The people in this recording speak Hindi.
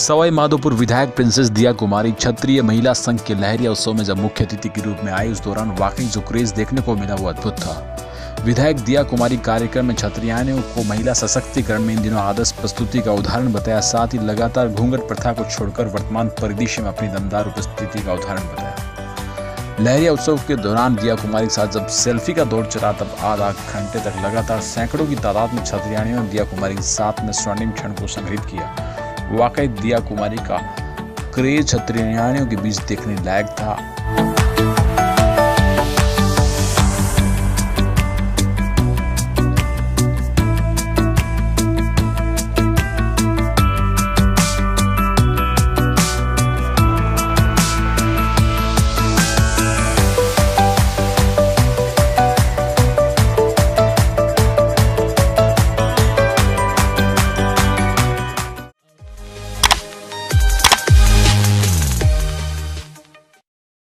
सवाई माधोपुर विधायक प्रिंसेस दिया कुमारी क्षत्रिय महिला संघ के लहरिया उत्सव में जब मुख्य अतिथि के रूप में आई उस दौरान वाकई जो क्रेज देखने को मिला, वो अद्भुत था। विधायक दिया कुमारी कार्यक्रम में क्षत्रियानियों को महिला सशक्तिकरण में इन दिनों आदर्श प्रस्तुति का उदाहरण बताया, साथ ही लगातार घूंघट प्रथा को छोड़कर वर्तमान परिदृश्य में अपनी दमदार उपस्थिति का उदाहरण बताया। लहरिया उत्सव के दौरान दिया कुमारी के साथ जब सेल्फी का दौर चला, तब आधा घंटे तक लगातार सैकड़ों की तादाद में छत्रियाणियों ने दिया कुमारी के साथ में स्वर्णिम क्षण को संग्रहित किया। वाकई दिया कुमारी का क्रेज छत्रियाणियों के बीच देखने लायक था।